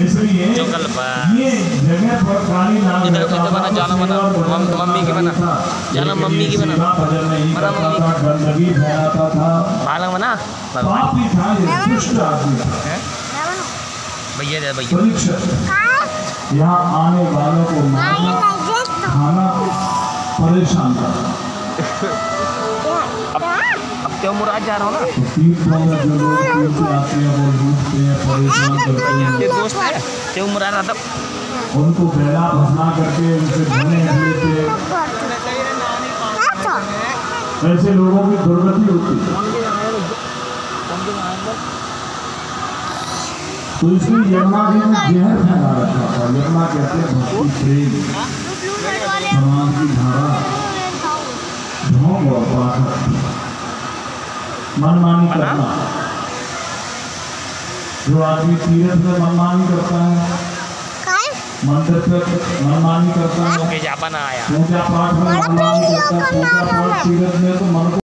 इसलिए जंगल ये जगह पर इधर- रहता इधर बना, जाना बना, बड़ा मम- मम्मी की बना। जाना मम्मी की बना। बना गंदगी फैलाता था। मालूम है ना पापी था ये दुष्ट आदमी भैया दे भैया। यहाँ आने वालों को मारना खाना परेशान करना। क्यों मुराद जा रहा हूँ ना जो ये दोस्त है मुराद आता उनको भसना करके उनसे ऐसे लोगों की दुर्गति होती है तो इसलिए यमुना जी ने जहर फैला रखा था यमुना कहते हैं भक्ति प्रेम समाज की धारा और पाठक मनमानी करना जो आदमी तीर्थ में मनमानी करता है मंदिर पे मनमानी करता है के जापान आया। पूजा पाठ में मनमानी करता है पूजा पाठ तीर्थ में तो मन को